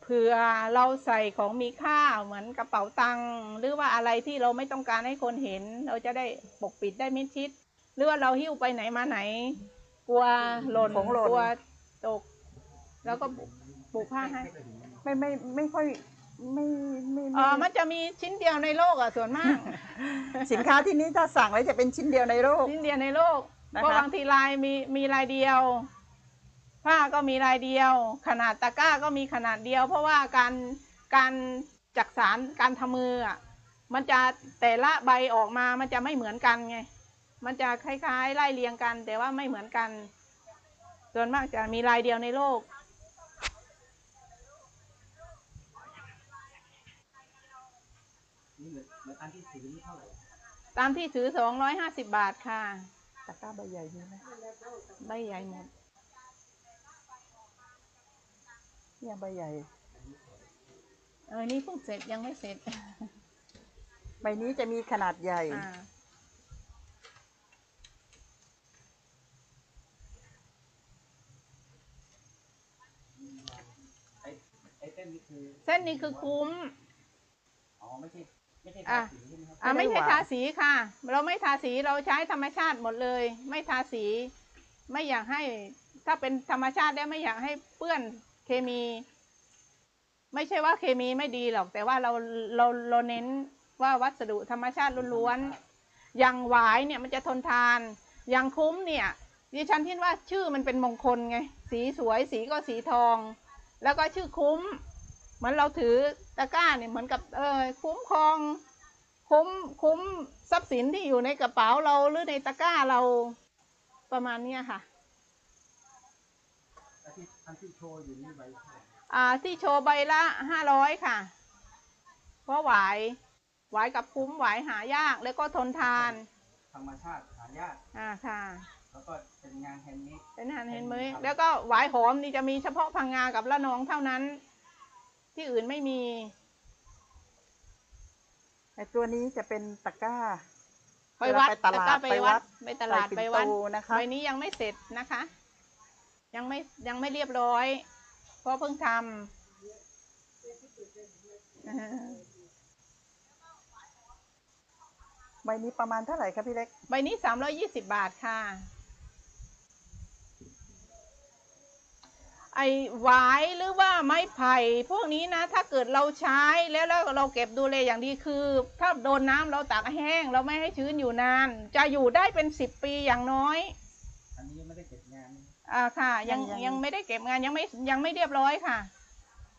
เผื่อเราใส่ของมีค่าเหมือนกระเป๋าตังค์หรือว่าอะไรที่เราไม่ต้องการให้คนเห็น เราจะได้ปกปิดได้มิดชิด หรือว่าเราหิ้วไปไหนมาไหน กลัวหล่นของหล่นกลัวตก แล้วก็ปลูกปลูกผ้าให้ ไม่ไม่ไม่ค่อย ไม่ไม่ อ๋ไม่อมันจะมีชิ้นเดียวในโลกอะส่วนมาก สินค้าที่นี้ถ้าสั่งแล้วจะเป็นชิ้นเดียวในโลก ชิ้นเดียวในโลกนะคะ เพราะบางทีลายมีมีลายเดียว ผ้าก็มีลายเดียว ขนาดตะกร้าก็มีขนาดเดียว เพราะว่าการการจักสารการทำมืออะมันจะแต่ละใบออกมามันจะไม่เหมือนกันไง มันจะคล้ายๆไล่เรียงกัน แต่ว่าไม่เหมือนกัน ส่วนมากจะมีลายเดียวในโลก นี่เหมือนเหมือนอันที่ถือนี่เท่าไหร่ ตามที่ถือสองร้อยห้าสิบบาทค่ะตะกร้าใบใหญ่ดีไหมใบใหญ่หมดเนี่ยใบใหญ่ เออ นี่เพิ่งเสร็จยังไม่เสร็จ ใบนี้จะมีขนาดใหญ่อ่าไอ้ไอ้เส้นนี่คือ เส้นนี้คือคุ้ม อ๋อ ไม่ใช่ไม่ใช่ อะทาสีใช่ไหมครับอ่าไม่ไม่ได้ใช่หวานทาสีค่ะ เราไม่ทาสีเราใช้ธรรมชาติหมดเลย ไม่ทาสี ไม่อยากให้ถ้าเป็นธรรมชาติแล้วไม่อยากให้เปื้อนเคมี ไม่ใช่ว่าเคมีไม่ดีหรอก แต่ว่าเราเราเราเน้นว่าวัสดุธรรมชาติล้วนๆอย่างหวายเนี่ยมันจะทนทาน อย่างคุ้มเนี่ยดิฉันคิดว่าชื่อมันเป็นมงคลไง สีสวยสีก็สีทอง แล้วก็ชื่อคุ้ม เหมือนเราถือตะกร้าเนี่ยเหมือนกับเออคุ้มครองคุ้มคุ้มทรัพย์สินที่อยู่ในกระเป๋าเราหรือในตะกร้าเราประมาณเนี้ยค่ะอันที่อันที่โชว์อยู่นี่ใบเท่าไหร่อ่าที่โชว์ใบละห้าร้อยค่ะ เพราะหวายหวายกับคุ้มหวายหายากแล้วก็ทนทาน ธรรมชาติหายากอ่าค่ะ แล้วก็เป็นงาน handmade เป็นหันเห็นไหมแล้วก็หวายหอมนี่จะมีเฉพาะพังงากับระนองเท่านั้น ที่อื่นไม่มีไอตัวนี้จะเป็นตะกร้าไปวัดเวลาไปตลาดแล้วก็ไปไปวัวัดดไปตลาดใส่ไปปิ่นวัดโตนะคะใบนี้ยังไม่เสร็จนะคะ ยังไม่ยังไม่เรียบร้อย เพราะเพิ่งทำเออใบนี้ประมาณเท่าไหร่ครับพี่เล็ก ใบนี้สามร้อยี่สิบบาทค่ะ ไอ้หวายหรือว่าไม้ไผ่พวกนี้นะ ถ้าเกิดเราใช้แล้วแล้วเราเก็บดูแลอย่างดีคือ ถ้าโดนน้ำเราตากให้แห้ง เราไม่ให้ชื้นอยู่นาน จะอยู่ได้เป็นสิบปีอย่างน้อย อันนี้ไม่ได้เก็บงานอ่าค่ะ ยังยังยังไม่ได้เก็บงานยังไม่ยังไม่เรียบร้อยค่ะ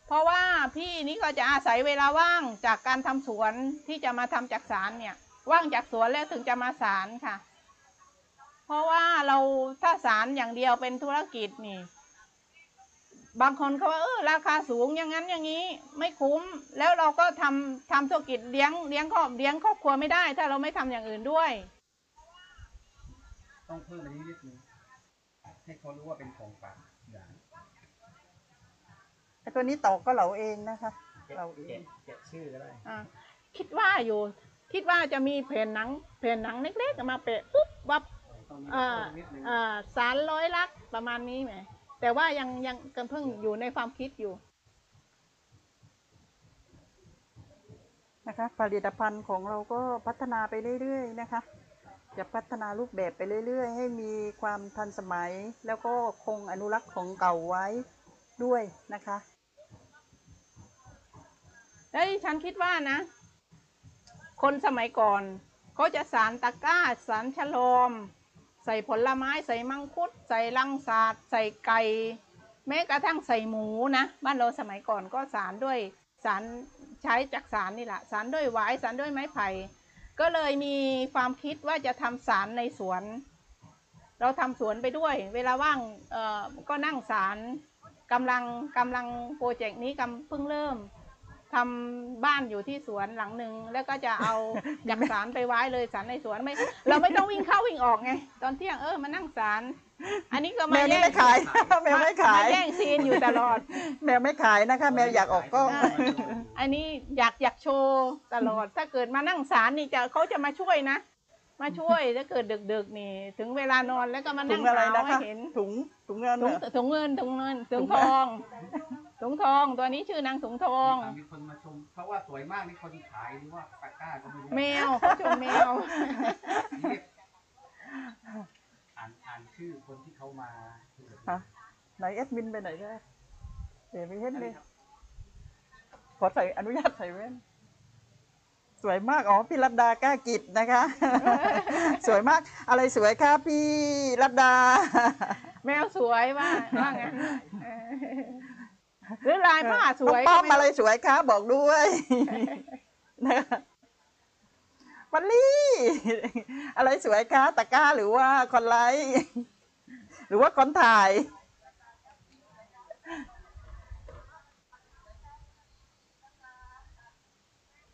เพราะว่าพี่นี่ก็จะอาศัยเวลาว่างจากการทำสวนที่จะมาทำจากสารเนี่ย ว่างจากสวนแล้วถึงจะมาสารค่ะ เพราะว่าเราถ้าสารอย่างเดียวเป็นธุรกิจนี่ บางคนเขาว่าเออราคาสูงอย่างนั้นอย่างนี้ไม่คุ้ม แล้วเราก็ทำทำธุรกิจเลี้ยงเลี้ยงครอบเลี้ยงครอบครัวไม่ได้ ถ้าเราไม่ทำอย่างอื่นด้วย ต้องเพิ่มอันนี้นิดนึงให้เขารู้ว่าเป็นของฝากอย่างไอตัวนี้ตอกก็เหลาเองนะคะ เราเองแกะแกะชื่อก็ได้อ่าคิดว่าอยู่ คิดว่าจะมีแผ่นหนังแผ่นหนังเล็กๆมาเปะปุ๊บวับต้องมีอ่าเพิ่มนิดนึงอ่าสารร้อยลักษณ์ประมาณนี้ไหม แต่ว่ายังยังกันเพิ่งอยู่ในความคิดอยู่ นะคะ ผลิตภัณฑ์ของเราก็พัฒนาไปเรื่อยๆนะคะ จะพัฒนารูปแบบไปเรื่อย ๆ ให้มีความทันสมัย แล้วก็คงอนุรักษ์ของเก่าไว้ด้วยนะคะแล้วดิฉันคิดว่านะ คนสมัยก่อนเขาจะสารตะกร้าสารฉลอม ใส่ผลไม้ใส่มังคุด ใส่ลังสาดใส่ไก่แม้กระทั่งใส่หมูนะบ้านเราสมัยก่อนก็สารด้วยสารใช้จากสารนี่แหละสารด้วยหวายสารด้วยไม้ไผ่ก็เลยมีความคิดว่าจะทำสารในสวน เราทำสวนไปด้วย เวลาว่างเอ่อก็นั่งสารกำลังกำลังโปรเจกต์นี้กำเพิ่งเริ่ม ทำบ้านอยู่ที่สวนหลังหนึ่งแล้วก็จะเอาจากสารไปไว้เลยสารในสวนไม่ เราไม่ต้องวิ่งเข้าวิ่งออกไง ตอนเที่ยงเออมานั่งสารอันนี้ก็แมมาวนี่แย่งไม่ขาย แมวไม่ขาย แย่งซีนอยู่ตลอด แมวไม่ขายนะคะ แมวอยากออกกล้องอ่าอันนี้อยากอยากโชว์ตลอด ถ้าเกิดมานั่งสารนี่จะเขาจะมาช่วยนะ มาช่วยถ้าเกิดดึกๆนี่ ถึงเวลานอนแล้วก็มาถุนั่งงอะไรหานะให้คะเห็นถุงถุงเงินถุเหงรอ ถุงเงินถุงเงินถุงถุงทอะไรอง ถุงทองตัวนี้ชื่อนางถุงทอง มีคนมาชม เพราะว่าสวยมากนี่คนขายหรือว่าตะกร้าก็ไม่รู้แมวเขาชมแมว นี่อ่านอ่านชื่อคนที่เขามาฮะไหนแอดมินไปไหนได้ เดี๋ยวไม่เห็นอันเลนี้ยครับขอใส่อนุญาตใส่แว่น สวยมาก อ๋อ พี่รัตดากล้ากิจนะคะ สวยมาก อะไรสวยคะพี่รัตดา แมวสวยว่าว่างั้นเออ หรือลายผ้าสวยน้องป้อมก็อะไรไม่สวยคะบอกด้วยนะคะวันลี่อะไรสวยคะตะกร้าหรือว่าคอนไลท์หรือว่าคนถ่าย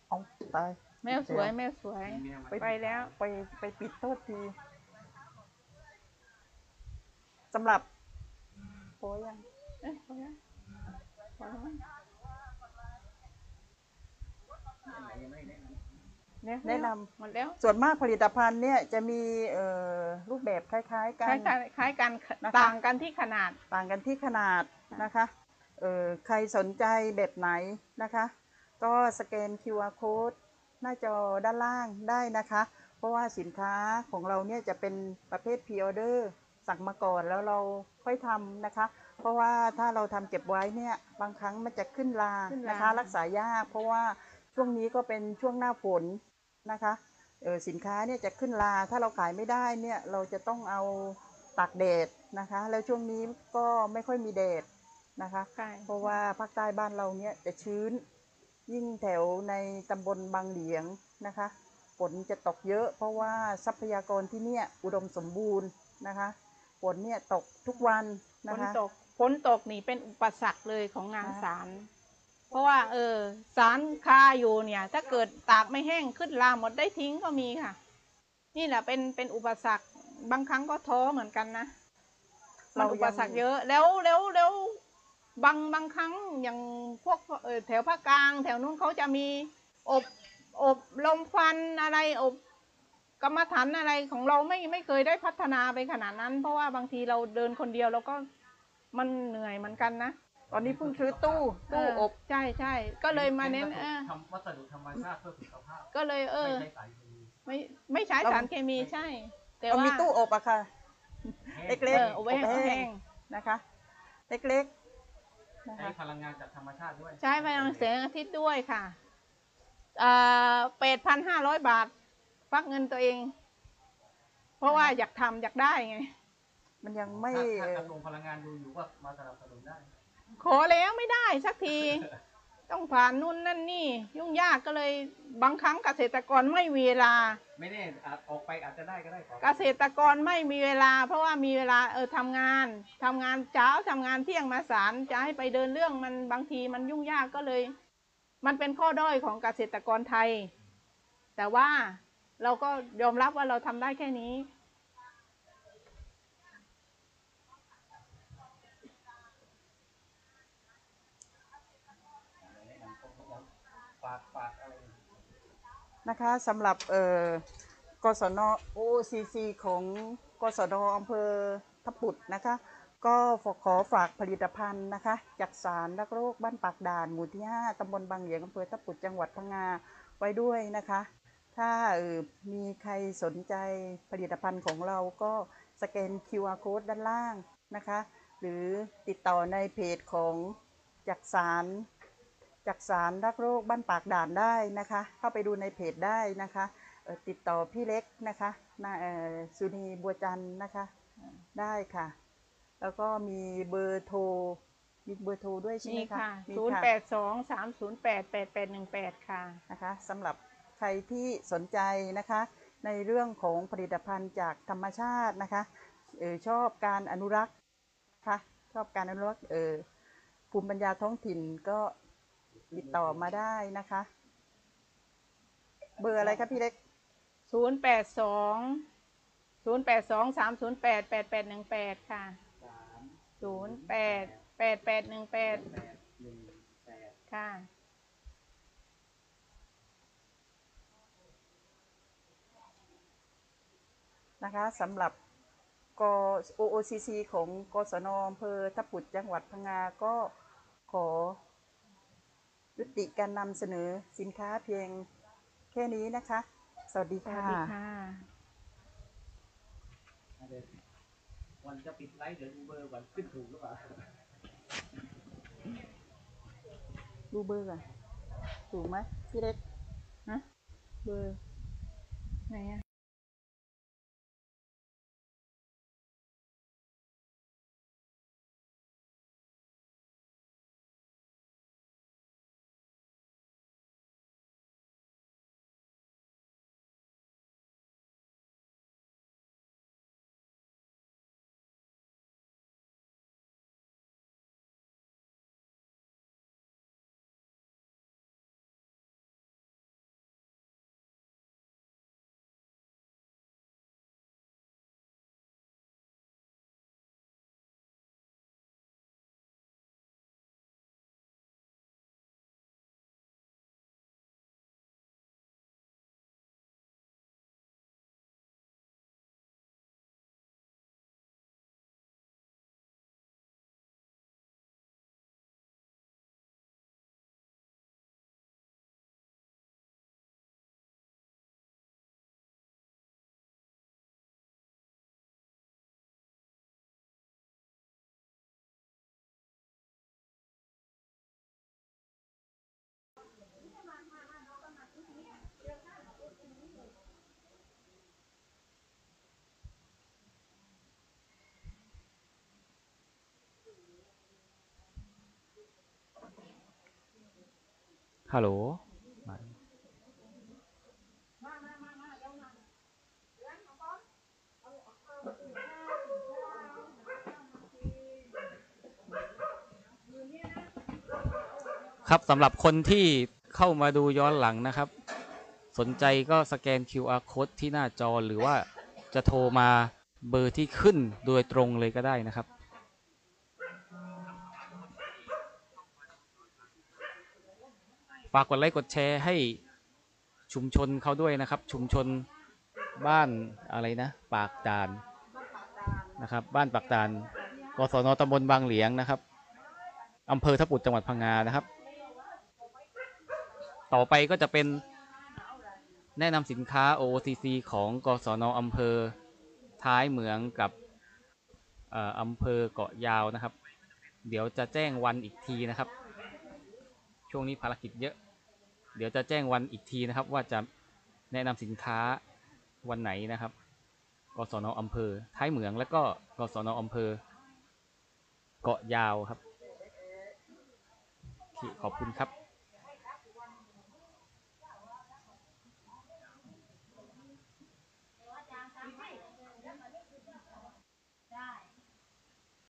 เอาตายแมวสวยแมวสวยมีแมวมาไปแล้วไปไปปิดโทษทีสำหรับโอ้ยังเอ้ยพอแล้วพอแล้วมั้งยังไม่แนะนำ เนี่ยแนะนหมดแล้วำส่วนมากผลิตภัณฑ์เนี่ยจะมีเอ่อรูปแบบคล้ายๆคกัล้านยกันคล้ายกันนะคะต่างกันที่ขนาดต่างกันที่ขนาดนะคะเอ่อใครสนใจแบบไหนนะคะ ก็สแกน QR code หน้าจอด้านล่างได้นะคะ เพราะว่าสินค้าของเราเนี่ยจะเป็นประเภท p ีออเดอร์สั่งมาก่อนแล้วเราค่อยทำนะคะเพ ราะว่าถ้าเราทำเก็บไว้เนี่ยบางครั้งมันจะขึ้นลาขึ้นรานะคะ รักษายาก เพราะว่าช่วงนี้ก็เป็นช่วงหน้าฝนนะคะเออสินค้าเนี่ยจะขึ้นลาถ้าเราขายไม่ได้เนี่ยเราจะต้องเอาตากแดดนะคะ แล้วช่วงนี้ก็ไม่ค่อยมีแดดนะคะใช่เพราะว่าภาคใต้บ้านเราเนี่ยจะชื้น ยิ่งแถวในตำบลบางเหลียงนะคะฝนจะตกเยอะ เพราะว่าทรัพยากรที่เนี่ยอุดมสมบูรณ์นะคะฝนเนี่ยตกทุกวันฝนะนคะตก ฝนตกนี่เป็นอุปสรรคเลยของงานค่ะสาร เพราะว่าเออสารคาอยู่เนี่ย ถ้าเกิดตากไม่แห้งขึ้นลาหมดได้ทิ้งก็มีค่ะ นี่แหละเป็นเป็นอุปสรรคบางครั้งก็ท้อเหมือนกันนะมันอุปสรรคเยอะแล้วแล้วแล้วบางบางครั้งอย่างพวกเอ่อแถวภาคกลาง แถวนู้นเขาจะมีอบอบลมควันอะไรอบกรรมฐานอะไรของเราไม่ไม่เคยได้พัฒนาไปขนาดนั้น เพราะว่าบางทีเราเดินคนเดียวเราก็ มันเหนื่อยเหมือนกันนะ ตอนนี้เพิ่งซื้อตู้ตู้อบใช่ใช่ก็เลยมาเน้นเออทำวัสดุธรรมชาติเพื่อสุขภาพก็เลยเออ ไม่ใช้สารเคมีไม่ไม่ใช้สารเคมีใช่ แต่เราว่ามีตู้อบอะค่ะแห้งเล็กเออเอาไว้ให้เขาแห้งนะคะ เล็กๆนะใช้คะพลังงานจากธรรมชาติด้วย ใช้พลังแสงอาทิตย์ด้วยค่ะแปดพันห้าร้อยบาทฟักเงินตัวเอง เพราะว่าอยากทำอยากได้ไง มันยังไม่ ถ้าถ้ากระทรวงพลังงานดูอยู่ก็มาสนับสนุนได้ ขอแล้วไม่ได้สักที ต้องผ่านนู่นนั่นนี่ ยุ่งยากก็เลยบางครั้งเกษตรกรไม่มีเวลา ไม่แน่อาจออกไปอาจจะได้ก็ได้ขอเกษตรกรไม่มีเวลา เพราะว่ามีเวลาเออทำงานทำงานเช้าทำงานเที่ยงมาสารจะให้ไปเดินเรื่องมันบางทีมันยุ่งยากก็เลย มันเป็นข้อด้อยของเกษตรกรไทย แต่ว่าเราก็ยอมรับว่าเราทำได้แค่นี้ ฝากฝากอะไรนะคะสำหรับเอ่อกศน OCC ของกศนอำเภอทับปุดนะคะ ก็ขอฝากผลิตภัณฑ์นะคะ จากสารรักโรคบ้านปากด่านหมู่ที่ 5ตำบลบางเหลียงอำเภอทับปุดจังหวัดพังงาไว้ด้วยนะคะ ถ้าเออมีใครสนใจผลิตภัณฑ์ของเราก็สแกน QR code ด้านล่างนะคะ หรือติดต่อในเพจของจากสาร จากสารรักโรคบ้านปากด่านได้นะคะ เข้าไปดูในเพจได้นะคะเอ่อติดต่อพี่เล็กนะคะนาเอ่อสุนีบัวจันทร์นะคะเอ่อได้ค่ะ แล้วก็มีเบอร์โทร มีเบอร์โทรด้วยใช่ไหมนี่คะค่ะมีศูนย์แปดสองสามศูนย์แปดแปดแปดหนึ่งแปดค่ะ นะคะสำหรับใครที่สนใจนะคะ ในเรื่องของผลิตภัณฑ์จากธรรมชาตินะคะเออชอบการอนุรักษ์นะคะชอบการอนุรักษ์เออภูมิปัญญาท้องถิ่นก็ ติดต่อมาได้นะคะ เบอร์อะไรครับพี่เล็ก ศูนย์แปดสองศูนย์แปดสองสามศูนย์แปดแปดแปดหนึ่งแปดค่ะสามศูนย์แปดแปดแปดหนึ่งแปดแปดหนึ่งแปดค่ะ นะคะสำหรับก OOCC ของกศนอำเภอทับปุดจังหวัดพังงาก็ขอ ยุติการนำเสนอสินค้าเพียงแค่นี้นะคะ สวัสดีสวัสค่ะดีค่ะ เดี๋ยววันจะปิดไลฟ์เดี๋ยวดูเบอร์ก่อนขึ้นถูกหรือเปล่า ดูเบอร์ก่อนถูกไหมพี่เล็กฮะเบอร์ไหนอะ ฮัลโหล ครับสำหรับคนที่เข้ามาดูย้อนหลังนะครับ สนใจก็สแกน QR code ที่หน้าจอหรือว่าจะโทรมาเบอร์ที่ขึ้นโดยตรงเลยก็ได้นะครับากกดไลค์กดแชร์ให้ชุมชนเขาด้วยนะครับ ชุมชนบ้านอะไรนะ ปากดานนะครับ บ้านปากดานกศนตำบลบางเหลียงนะครับอำเภอทับปุดจังหวัดพังงานะครับ ต่อไปก็จะเป็นแนะนำสินค้า OOCC ของกศนอำเภอท้ายเหมืองกับอำเภอเกาะยาวนะครับ เดี๋ยวจะแจ้งวันอีกทีนะครับ ช่วงนี้ภารกิจเยอะ เดี๋ยวจะแจ้งวันอีกทีนะครับ ว่าจะแนะนำสินค้าวันไหนนะครับ กศนอำเภอ ท้ายเหมืองแล้วก็กศนอำเภอ เกาะยาวครับ ขอบคุณครับ